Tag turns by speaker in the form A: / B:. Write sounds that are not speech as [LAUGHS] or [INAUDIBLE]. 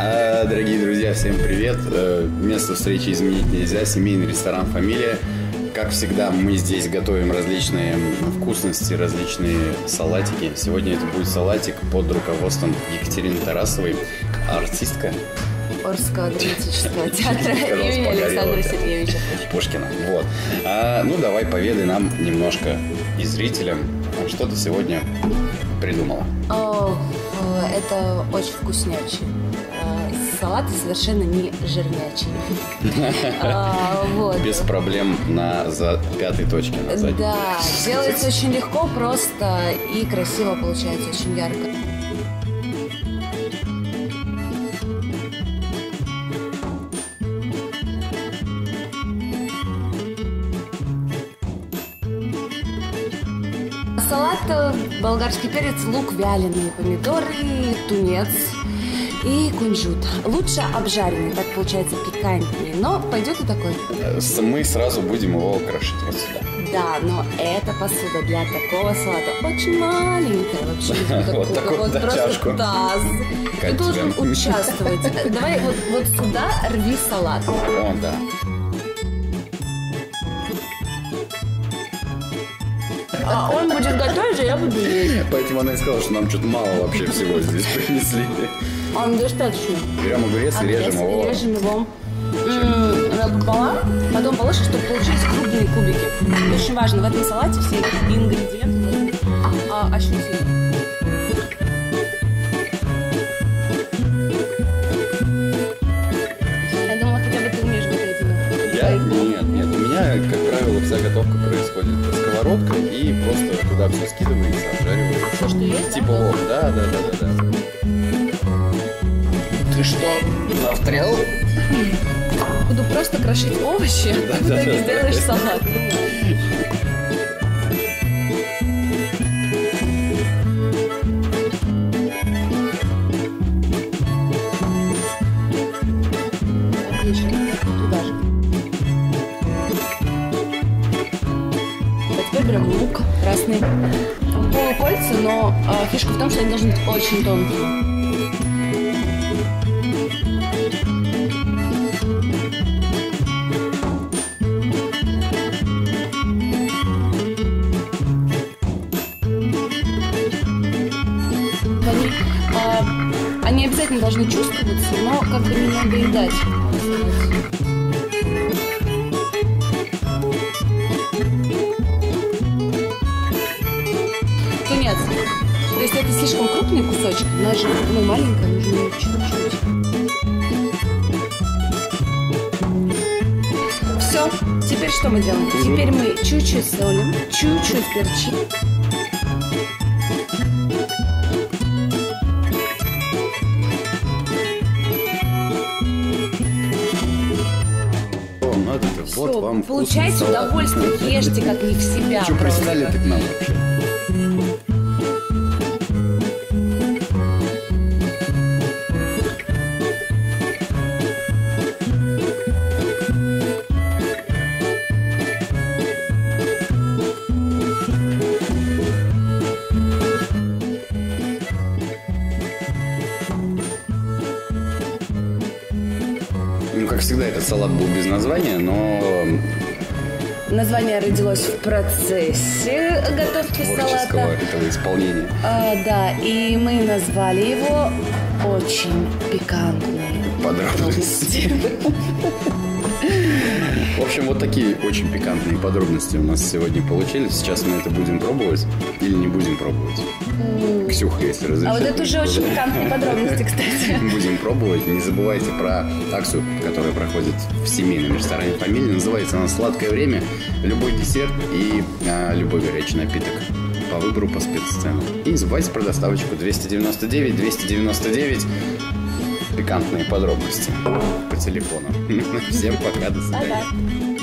A: А, дорогие друзья, всем привет. Э, Место встречи изменить нельзя. Семейный ресторан «Фамилия». Как всегда, мы здесь готовим различные вкусности, различные салатики. Сегодня это будет салатик под руководством Екатерины Тарасовой, артистка
B: Орского драматического [LAUGHS] театра имени Александра. Сергеевича.
A: Пушкина. Вот. А, ну, давай поведай нам немножко и зрителям, что ты сегодня придумала.
B: О, это очень вкуснячий. Салаты совершенно не жирнячие. [LAUGHS] А.
A: Без проблем на пятой точке.
B: Да, делается очень легко, просто и красиво получается, очень ярко. Салат, э, болгарский перец, лук, вяленые помидоры, тунец и кунжут. Лучше обжаренный, так получается пикантнее, но пойдет и такой.
A: Мы сразу будем его крошить вот сюда.
B: Да, но эта посуда для такого салата очень маленькая вообще. [LAUGHS]
A: Вот такую, да,
B: просто таз. Ты должен участвовать. Давай вот, вот сюда рви салат.
A: О, да.
B: А он будет готовить, а я буду есть.
A: Поэтому она и сказала, что нам что-то мало вообще всего здесь [LAUGHS] принесли.
B: Он достаточно.
A: Берем огурец и режем его.
B: Режем его пополам, потом положишь, чтобы получились крупные кубики. Очень важно, в этом салате все ингредиенты должны а, ощутить. Я думала, хотя бы ты умеешь готовить.
A: Я? Нет, нет. Меня, как правило, вся готовка происходит под сковородкой и просто туда все скидывается, обжаривается.
B: Есть,
A: Типа лоб, да, да, да, да, да. Ты что, застрял?
B: Буду просто крошить овощи, а в
A: да,
B: итоге
A: да.
B: сделаешь салат. Лук красный. Полукольца, но а, фишка в том, что они должны быть очень тонкие. Они, а, они обязательно должны чувствоваться, но как бы не надоедать. Тунец. То есть это слишком крупный кусочек, даже ну, маленькая, нужно чуть-чуть. Все, теперь что мы делаем? Теперь мы чуть-чуть солим, чуть-чуть перчим.
A: Ну вот вам
B: получайте удовольствие, ешьте как не в себя.
A: Что пристали ты к нам вообще? Как всегда, этот салат был без названия, но
B: Название родилось в процессе готовки салата.
A: этого исполнения.
B: А, да, и мы назвали его очень пикантные
A: Подробности. В общем, вот такие очень пикантные подробности у нас сегодня получились. Сейчас мы это будем пробовать или не будем пробовать. Ксюха, если разрешит.
B: А вот это уже очень пикантные подробности, кстати. [LAUGHS]
A: Будем пробовать. Не забывайте про акцию, которая проходит в семейном ресторане «Фамилия». Называется она «Сладкое время». Любой десерт и а, любой горячий напиток по выбору по спецценам. И не забывайте про доставочку 299 299 пикантные подробности по телефону. Всем пока, до свидания.